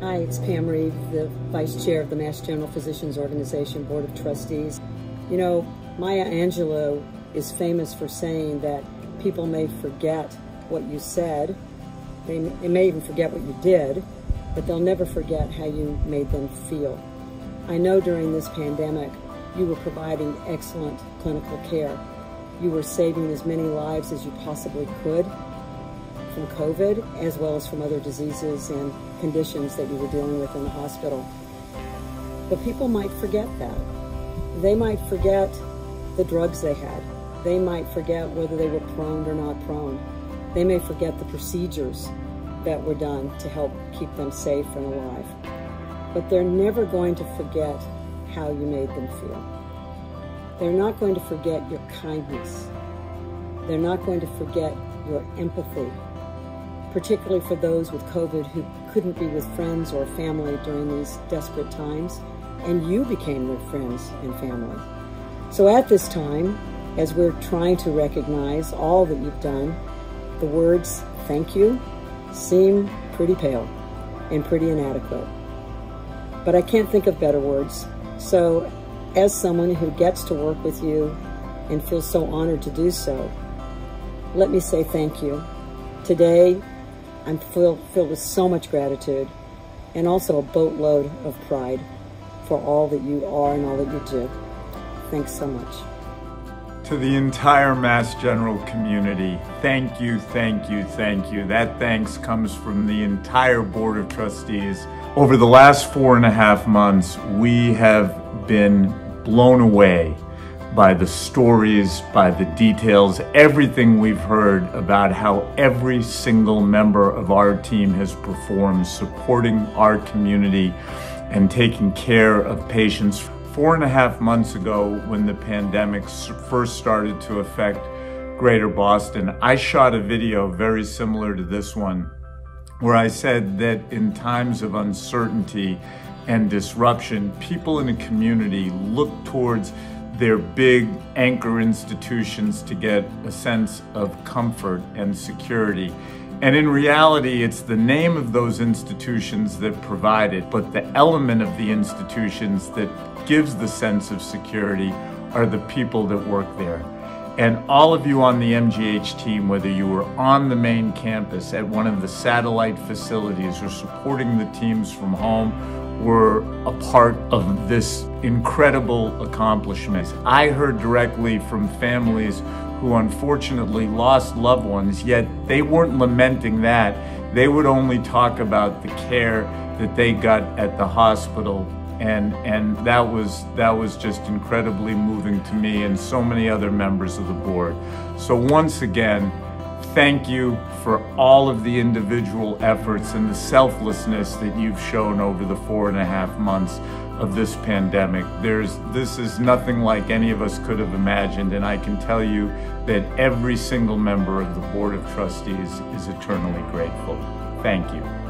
Hi, it's Pam Reeve, the Vice Chair of the Mass General Physicians Organization Board of Trustees. You know, Maya Angelou is famous for saying that people may forget what you said, they, may even forget what you did, but they'll never forget how you made them feel. I know during this pandemic, you were providing excellent clinical care. You were saving as many lives as you possibly could from COVID, as well as from other diseases and conditions that you were dealing with in the hospital. But people might forget that. They might forget the drugs they had. They might forget whether they were prone or not prone. They may forget the procedures that were done to help keep them safe and alive. But they're never going to forget how you made them feel. They're not going to forget your kindness. They're not going to forget your empathy, particularly for those with COVID who couldn't be with friends or family during these desperate times, and you became their friends and family. So at this time, as we're trying to recognize all that you've done, the words thank you seem pretty pale and pretty inadequate. But I can't think of better words. So as someone who gets to work with you and feels so honored to do so, let me say thank you. Today, I'm filled, filled with so much gratitude and also a boatload of pride for all that you are and all that you do. Thanks so much. To the entire Mass General community, thank you, thank you, thank you. That thanks comes from the entire Board of Trustees. Over the last four and a half months, we have been blown away by the stories, by the details, everything we've heard about how every single member of our team has performed supporting our community and taking care of patients. Four and a half months ago, when the pandemic first started to affect Greater Boston, I shot a video very similar to this one, where I said that in times of uncertainty and disruption, people in a community look towards their big anchor institutions to get a sense of comfort and security. And in reality, it's the name of those institutions that provide it, but the element of the institutions that gives the sense of security are the people that work there. And all of you on the MGH team, whether you were on the main campus at one of the satellite facilities or supporting the teams from home, were a part of this incredible accomplishment. I heard directly from families who unfortunately lost loved ones, yet they weren't lamenting that. They would only talk about the care that they got at the hospital. And, and that was that was just incredibly moving to me and so many other members of the board. So once again, thank you for all of the individual efforts and the selflessness that you've shown over the four and a half months of this pandemic. There's, this is nothing like any of us could have imagined, and I can tell you that every single member of the Board of Trustees is eternally grateful. Thank you.